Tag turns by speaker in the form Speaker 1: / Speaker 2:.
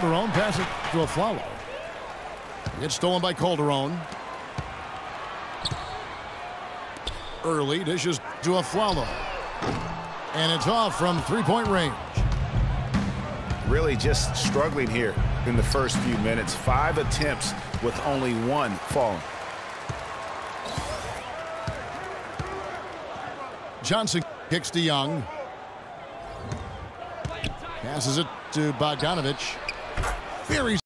Speaker 1: Calderon. Pass it to Afflalo. It's stolen by Calderon. Early dishes to Afflalo. And it's off from three-point range.
Speaker 2: Really just struggling here in the first few minutes. Five attempts with only one falling.
Speaker 1: Johnson kicks to Young. Passes it to Bogdanovich. Very